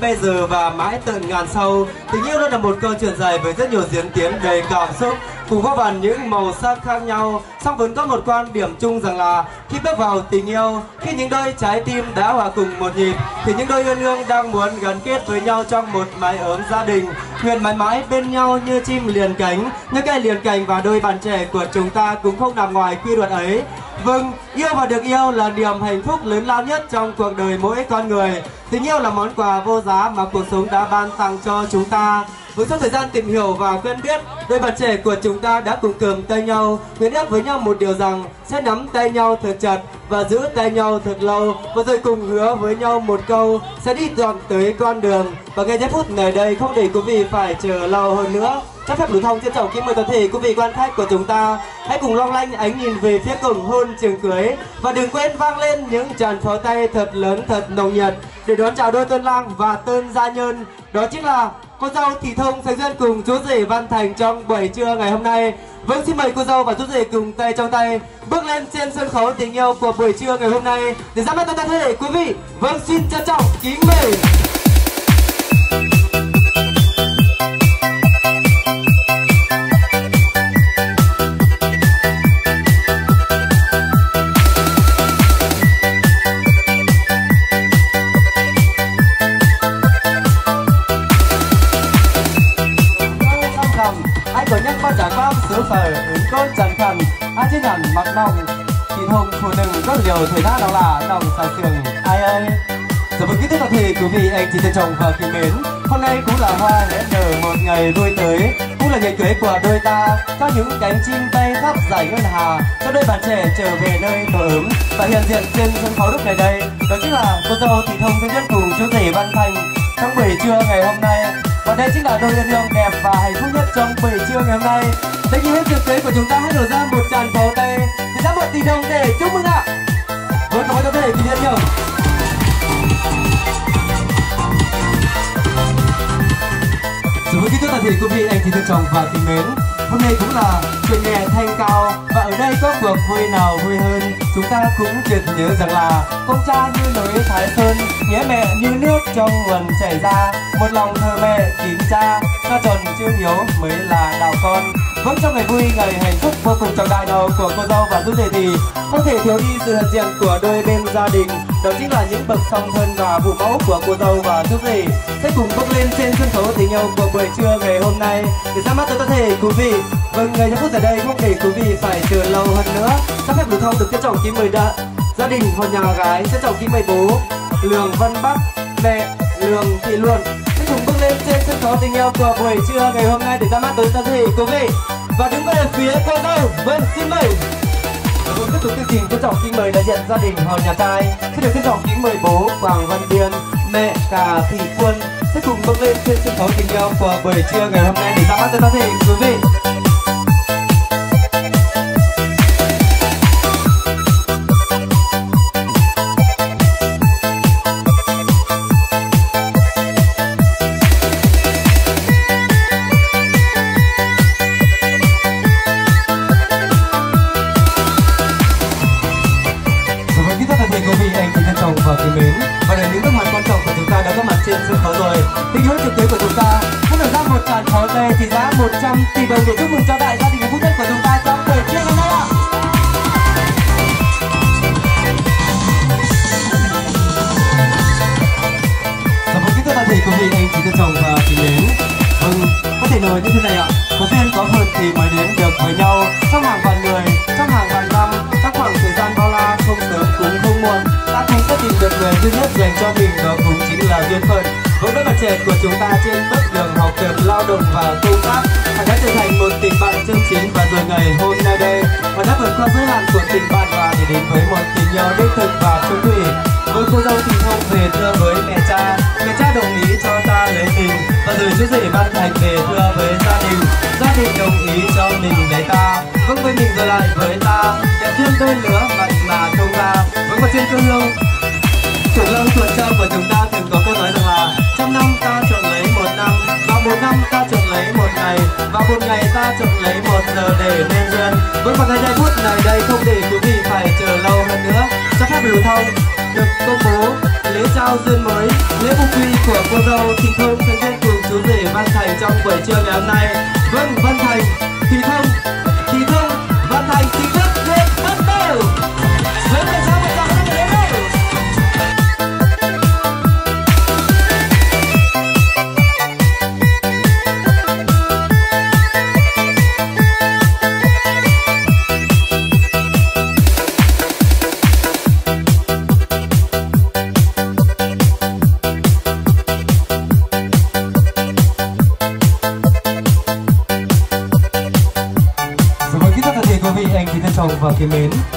bây giờ và mãi tận ngàn sau. Tình yêu luôn là một câu chuyện dài với rất nhiều diễn tiến đầy cảm xúc, cùng góp vào những màu sắc khác nhau. Song vẫn có một quan điểm chung rằng là khi bước vào tình yêu, khi những đôi trái tim đã hòa cùng một nhịp, thì những đôi yêu đương đang muốn gắn kết với nhau trong một mái ấm gia đình nguyện mãi mãi bên nhau như chim liền cánh những cây liền cành và đôi bạn trẻ của chúng ta cũng không nằm ngoài quy luật ấy Vâng, yêu và được yêu là niềm hạnh phúc lớn lao nhất trong cuộc đời mỗi con người. Tình yêu là món quà vô giá mà cuộc sống đã ban tặng cho chúng ta. Với suốt thời gian tìm hiểu và quen biết, đôi bạn trẻ của chúng ta đã cùng cầm tay nhau, nguyện ước với nhau một điều rằng sẽ nắm tay nhau thật chặt và giữ tay nhau thật lâu. Và rồi cùng hứa với nhau một câu, sẽ đi dọn tới con đường. Và ngay giây phút này đây, không để quý vị phải chờ lâu hơn nữa. Cho phép lưu thông trên trọng kính mời toàn thể quý vị quan khách của chúng ta. Hãy cùng long lanh ánh nhìn về phía cổng hôn trường cưới. Và đừng quên vang lên những tràn pháo tay thật lớn, thật nồng nhiệt. Để đón chào đôi tân lang và tân gia nhân, đó chính là cô dâu thị thông sẽ duyên cùng chú rể văn thành trong buổi trưa ngày hôm nay. Vâng xin mời cô dâu và chú rể cùng tay trong tay bước lên trên sân khấu tình yêu của buổi trưa ngày hôm nay. Để ra mắt toàn thể quý vị vâng xin trân trọng kính mời. Nhiều thời gian đó là lòng sài trường ai ơi Giờ vâng, kết thúc thì quý vị, anh chị thân trọng và kính mến Hôm nay cũng là hoa lễ nở một ngày vui tới Cũng là ngày cưới của đôi ta. Cho những cánh chim bay khắp giải ngân hà Cho đôi bạn trẻ trở về nơi tổ ấm Và hiện diện trên sân khấu lúc này đây. Đó chính là cô dâu Thị Thông Thanh Nhất cùng chú rể Văn Thành Trong buổi trưa ngày hôm nay. Và đây chính là đôi yêu đương đẹp và hạnh phúc nhất trong buổi trưa ngày hôm nay. Để nhìn hết tiệc cưới của chúng ta hãy đổ ra một tràn pháo tay Thì ra một tỷ đồng để chúc mừng ạ. Với cảm ơn tập thể thì nhân nhiều. Rồi với kính thưa toàn thể quý vị, anh chị thân trọng và kính mến Hôm nay cũng là chuyện nhẹ thanh cao Và ở đây có cuộc vui nào vui hơn. Chúng ta cũng tuyệt nhớ rằng là Công cha như núi Thái Sơn Nghĩa mẹ như nước trong nguồn chảy ra. Một lòng thờ mẹ kính cha ta tròn chưa hiếu mới là đạo con. Vâng trong ngày vui, ngày hạnh phúc vô cùng trọng đại đầu của cô dâu và chú rể thì không thể thiếu đi sự hiện diện của đôi bên gia đình. Đó chính là những bậc song thân và phụ mẫu của cô dâu và chú rể vâng, sẽ cùng bước lên trên sân khấu tình yêu của buổi trưa ngày hôm nay. Để ra mắt tới có thể quý vị. Vâng ngày phút tại đây không để quý vị phải chờ lâu hơn nữa. Sắp phép lưu thông được tiếp trọng kính mời đã gia đình họ nhà gái sẽ trọng kính mời bố. Lường văn bắc mẹ lường thị luận sẽ cùng bước lên trên sân khấu tình yêu của buổi trưa ngày hôm nay để ra mắt tới toàn thể quý vị và đứng về phía cô dâu vâng xin mời Vâng, tiếp tục chương trình trân trọng kính mời đại diện gia đình họ nhà trai xin được trân trọng kính mời bố Hoàng Văn Biên, mẹ Cà Thị Quân sẽ cùng bước lên trên sân khấu tình yêu của buổi trưa ngày hôm nay. Để ra mắt tới toàn thể quý vị. người như thế này ạ. Có duyên có phận thì mới đến được với nhau. Trong hàng vạn người, trong hàng vạn năm, trong khoảng thời gian bao la không sớm cũng không muộn ta thành sẽ tìm được người duy nhất dành cho mình đó cũng chính là duyên phận. Với các bạn trẻ của chúng ta trên bước đường học tập, lao động và công tác họ đã trở thành một tình bạn chân chính và rồi ngày hôm nay đây họ đã vượt qua giới hạn của tình bạn và để đến với một tình yêu đích thực và chung thủy. Với cô dâu thì không về thưa với mẹ cha mẹ cha đồng ý cho ta lấy mình và gửi chú rể ban thành về thưa với gia đình gia đình đồng ý cho mình lấy ta. Bước với mình rồi lại với ta. Đẹp thiên đôi lửa mặn mà không ra. Vững vào trên cương lông trưởng lâu tuần trao của chúng ta thường có câu nói rằng là, trăm năm ta chọn lấy một năm, và một năm ta chọn lấy một ngày, và một ngày ta chọn lấy một giờ để nên duyên. Vẫn còn cái giây phút này đây không để quý vị phải chờ lâu hơn nữa. Cho phép lưu thông, được công bố lễ trao duyên mới, lễ phục quy của cô dâu thì thơm thành viên cùng chú rể văn thành trong buổi trưa ngày hôm nay. Vâng văn thành Thì Thông, Thì Thông, văn thành chính thức lên bắt đầu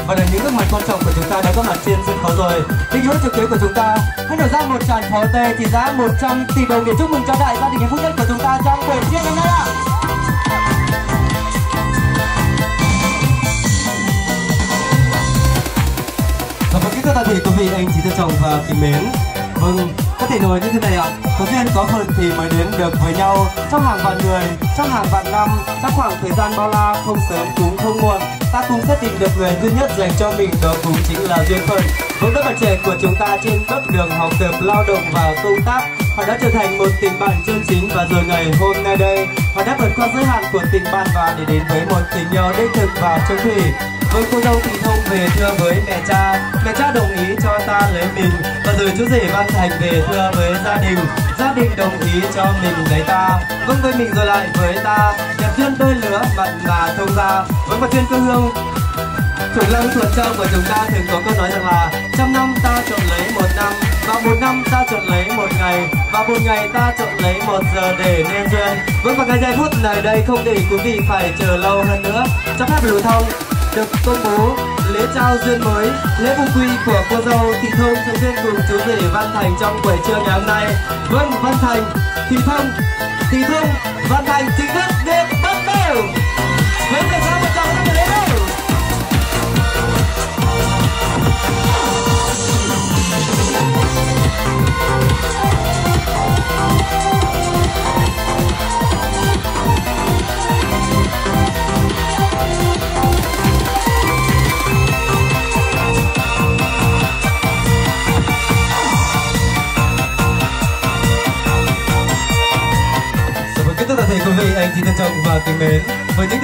và là những gương mặt quan trọng của chúng ta đã có mặt trên sân khấu rồi. Định hướng trực tiếp của chúng ta Hãy nở ra một tràng pháo tê trị giá 100 tỷ đồng để chúc mừng cho đại gia đình hạnh phúc nhất của chúng ta trong buổi trưa ngày hôm nay ạ. Và vâng, kính thưa toàn thể quý vị, anh chị thân chồng và kính mến. Vâng, có thể nói như thế này ạ. Có duyên có phận thì mới đến được với nhau. Trong hàng vạn người, trong hàng vạn năm Trong khoảng thời gian bao la, không sớm cũng không muộn Ta cũng sẽ tìm được người duy nhất dành cho mình Đó cũng chính là duyên phận Với đôi bạn trẻ của chúng ta trên bước đường học tập, lao động và công tác Họ đã trở thành một tình bạn chân chính và rồi ngày hôm nay đây Họ đã vượt qua giới hạn của tình bạn và để đến với một tình yêu đích thực và chân thủy. Với cô dâu thì thông về thưa với mẹ cha Mẹ cha đồng ý cho ta lấy mình Và rồi chú rể Văn Thành về thưa với gia đình. Gia đình đồng ý cho mình lấy ta. Vâng với mình rồi lại với ta. Đẹp duyên đôi lứa mặn mà thông ra. Vâng và duyên quê hương Thủ lăng thuận châu của chúng ta thường có câu nói rằng là, Trăm năm ta chọn lấy một năm, Và một năm ta chọn lấy một ngày, Và một ngày ta chọn lấy một giờ để nên duyên. Vâng và cái giây phút này đây không để quý vị phải chờ lâu hơn nữa. Cho phép lưu thông. Được công bố lễ trao duyên mới, lễ phục quy của cô dâu thị thông sẽ duyên cùng chú rể văn thành trong buổi trưa ngày hôm nay. Vâng văn thành, thị thông thị thông, văn thành chính thức được bắt đầu. Với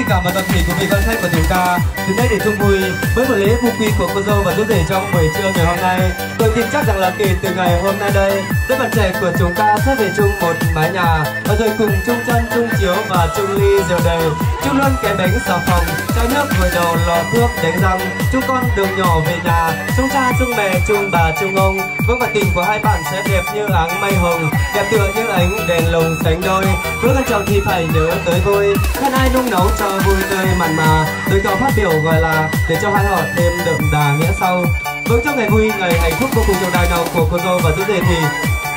cảm và toàn thể quý vị quan khách của chúng ta Đến đây để chung vui với buổi lễ phục quy của cô dâu và chú rể trong buổi trưa ngày hôm nay. Tôi tin chắc rằng là kể từ ngày hôm nay đây Đôi bạn trẻ của chúng ta sẽ về chung một mái nhà. Và rồi cùng chung chân, chung chiếu và chung ly rượu đầy Chung luôn cái bánh xà phòng, chai nước gội đầu, lò thuốc, đánh răng. Chung con đường nhỏ về nhà, chung cha, chung mẹ, chung bà, chung ông. Vâng và tình của hai bạn sẽ đẹp như áng mây hồng. Đẹp tựa như ánh đèn lồng sánh đôi Bữa ăn chồng thì phải nhớ tới vui khăn ai nung nấu cho vui tươi mặn mà. Tôi có phát biểu gọi là để cho hai họ thêm đậm đà nghĩa sau. Vâng trong ngày vui, ngày hạnh phúc vô cùng trọng đài nào của cô dâu và chú rể thì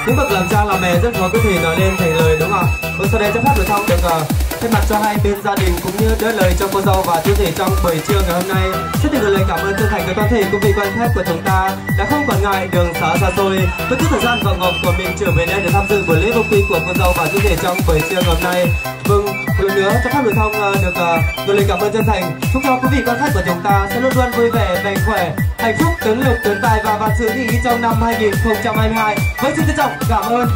những bậc làm cha làm mẹ rất khó có thể nói lên thành lời đúng không ạ? Vâng sau đây cho phép được không được uh, thay mặt cho hai bên gia đình cũng như đỡ lời cho cô dâu và chú rể trong buổi trưa ngày hôm nay xin được gửi lời cảm ơn chân thành tới toàn thể quý vị quan khách của chúng ta đã không quản ngại đường xá xa xôi với chút thời gian và ngọc của mình trở về đây để tham dự buổi lễ vô quy của cô dâu và chú rể trong buổi trưa ngày hôm nay. Vâng, một lần nữa cho phép ờ, được thông được gửi lời cảm ơn chân thành chúc cho quý vị quan khách của chúng ta sẽ luôn luôn vui vẻ, mạnh khỏe, hạnh phúc, tướng lực, tướng tài và vạn sự như ý trong năm 2022. Với xin trân trọng cảm ơn.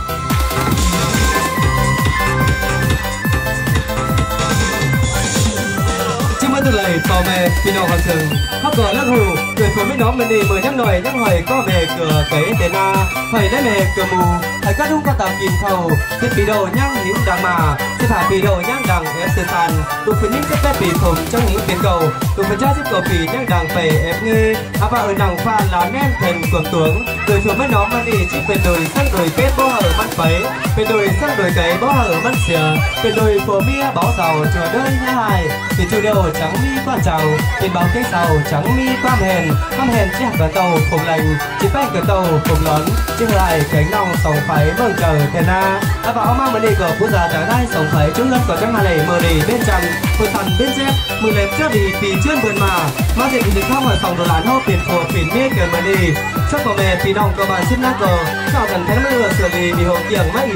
Từ lời tò mè Pino hoàn Sừng Hấp gỡ lắc hù Người phố mới đó mình đi mời nhắc nổi nhắc hỏi có về cửa cái tên na Hỏi đấy mẹ cửa mù. Hãy cắt đúng có tàu kìm khẩu Xin bị đồ nhắc những đằng mà. Xin phải bị đồ nhắc đằng ép sơ sàn Tụ phần những cái phép bị thùng trong những tiền cầu. Tụ phần cha giúp cầu phì nhắc đằng phải ép ngư À và ở đằng pha là nem thành cuồng tướng Người phố mới đó mình đi chiếc bên đồi sang đồi kết bố hở mắt phấy Bên đồi sang đồi cấy bó ở mắt xìa Bên đồi của mía báo giàu chùa đơi nhá hài. Thì chủ đều trắng mi quan trào Tiền báo cái giàu trắng mi quan hèn Quan hèn chỉ hạt đoàn tàu phùng lành Chỉ bánh cửa tàu phùng lớn Chứ lại cánh nòng sòng phái mừng chờ thề na. Đã bảo mang mình đi cờ phú già trả đai sòng phái, Chúng lân có trắng hà lầy mờ đi bên trăng. Hồi thần bên dép Mười lẹp chưa đi vì chuyên vườn mà. Mang dịch thì không ở sòng đồ lán hô phiền phổ biển mê cờ mờ đi Chắc của mẹ thì đồng cơ bản xếp nát cờ, Chào thần thánh lừa xử lý vì hồ kiểng mắt ý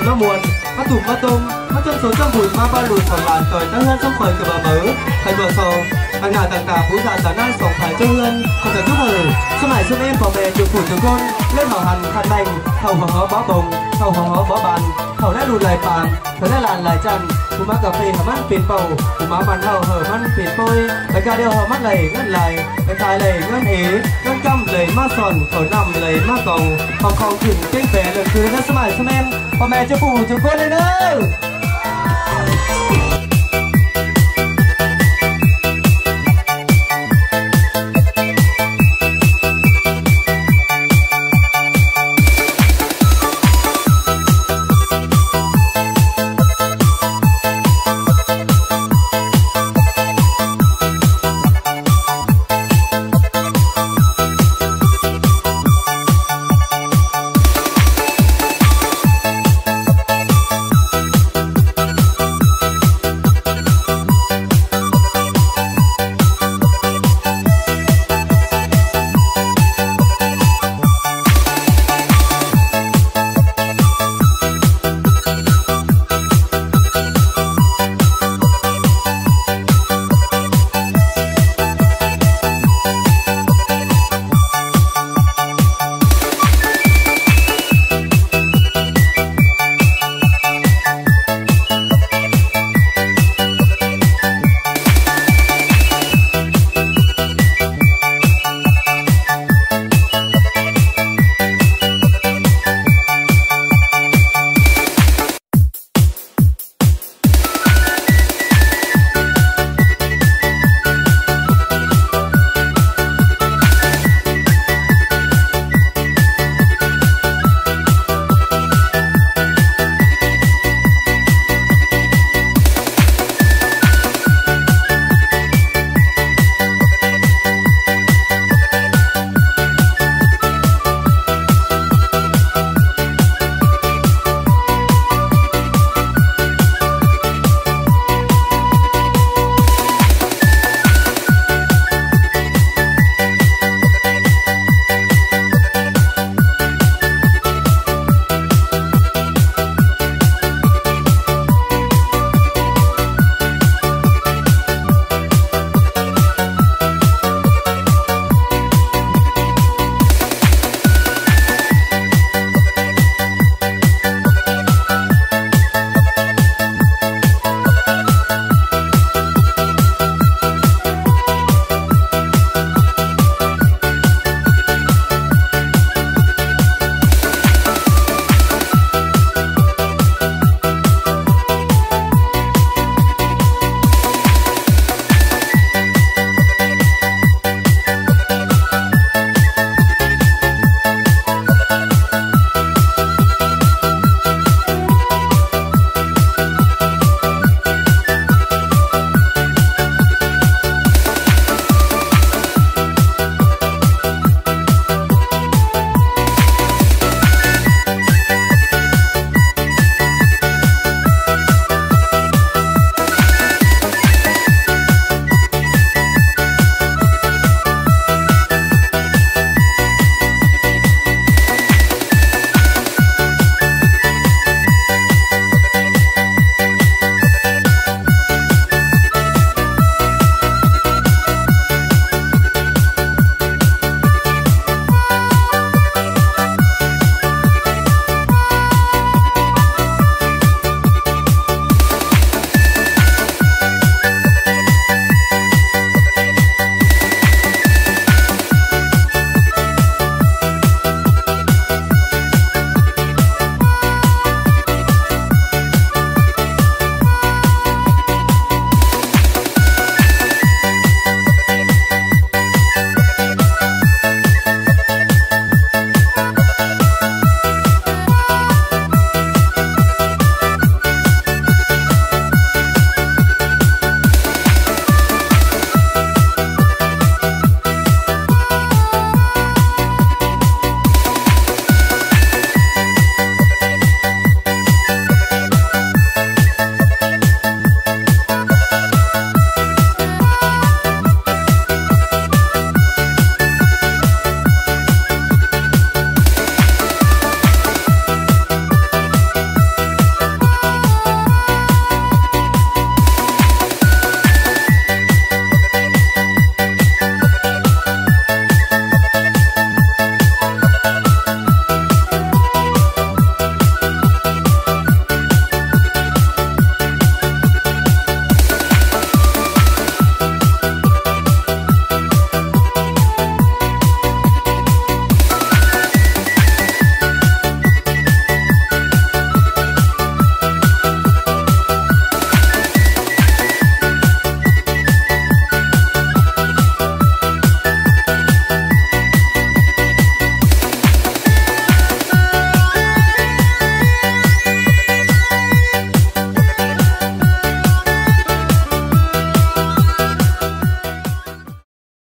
มาตุ่มมาตุงมาจงสูงจงบุญมาบ้านหลุดของหลานต่อยตั้งเงินต้องคอยกับบะเมือใครบอกซองอันหนาต่างๆผู้สาสานั่งส่งขายเจ้าเงินคนแต่ทุกมือสมัยซึ่งเอ็มปอเบจุขุนจุกนเล่นหมอหันคันแดงเข่าหัวหอบ้าบงเข่าหัวหอบ้าบันเข่าแน่รุนลายปานเข่าแน่ลานลายจันทร์ กูมากาแฟหามันเป็นเป่ากูมาบันเฮาเหอมันเป็นปอยไปกาเดียวหอมันไหลเงินไหลไปทายไหลเงินเอเงินกำไหลมาสอนเขานำไหลมาเก่าของของถึงเก่งแปรเลยคือนักสมัยสมัยพ่อแม่เจ้าปู่เจ้าคนเลยเด้อ